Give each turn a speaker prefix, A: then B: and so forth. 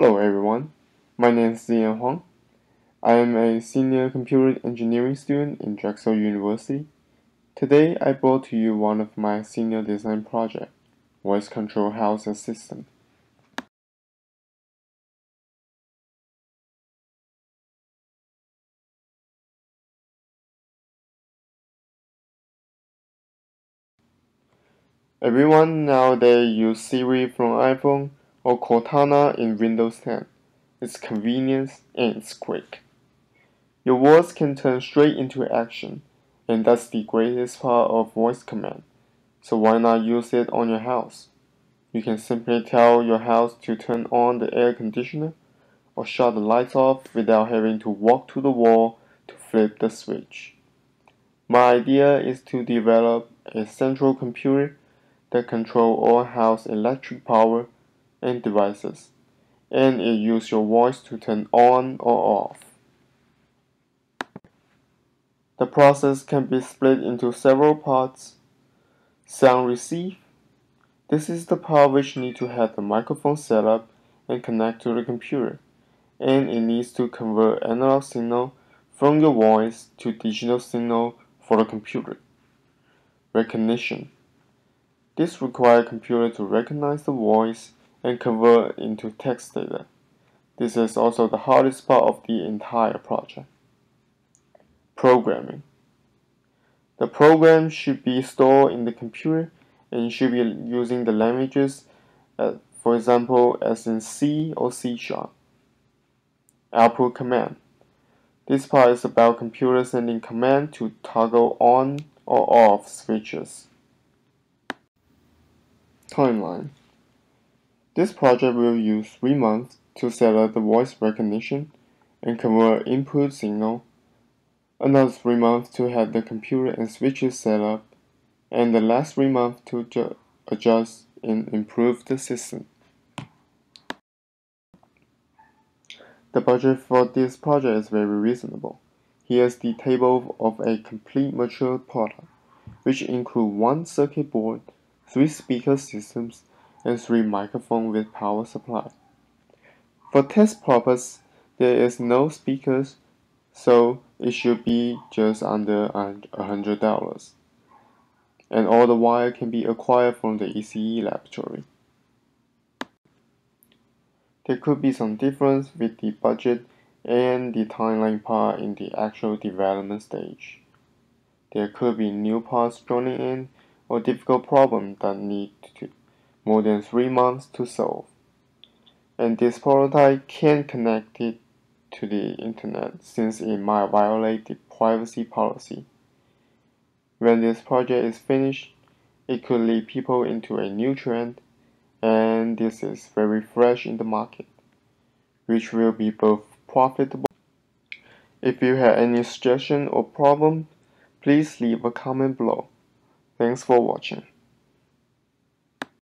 A: Hello everyone, my name is Ziyan Huang. I am a senior computer engineering student in Drexel University. Today I brought to you one of my senior design project, voice control house assistant. Everyone nowadays use Siri from iPhone or Cortana in Windows 10. It's convenient and it's quick. Your words can turn straight into action, and that's the greatest part of voice command. So why not use it on your house? You can simply tell your house to turn on the air conditioner or shut the lights off without having to walk to the wall to flip the switch. My idea is to develop a central computer that control all house electric power and devices, and it use your voice to turn on or off. The process can be split into several parts. Sound receive. This is the part which need to have the microphone set up and connect to the computer, and it needs to convert analog signal from your voice to digital signal for the computer. Recognition. This requires computer to recognize the voice and convert into text data. This is also the hardest part of the entire project. Programming. The program should be stored in the computer and should be using the languages, uh, for example, as in C or C sharp. Output command. This part is about computer sending command to toggle on or off switches. Timeline This project will use 3 months to set up the voice recognition and convert input signal, another 3 months to have the computer and switches set up, and the last 3 months to adjust and improve the system. The budget for this project is very reasonable. Here's the table of a complete mature product, which include one circuit board, three speaker systems, and three microphones with power supply. For test purpose, there is no speakers, so it should be just under a hundred dollars. And all the wire can be acquired from the ECE laboratory. There could be some difference with the budget and the timeline part in the actual development stage. There could be new parts joining in or difficult problems that need more than three months to solve. And this prototype can't connect it to the internet since it might violate the privacy policy. When this project is finished, it could lead people into a new trend, and this is very fresh in the market, which will be both profitable. If you have any suggestion or problem, please leave a comment below. Thanks for watching.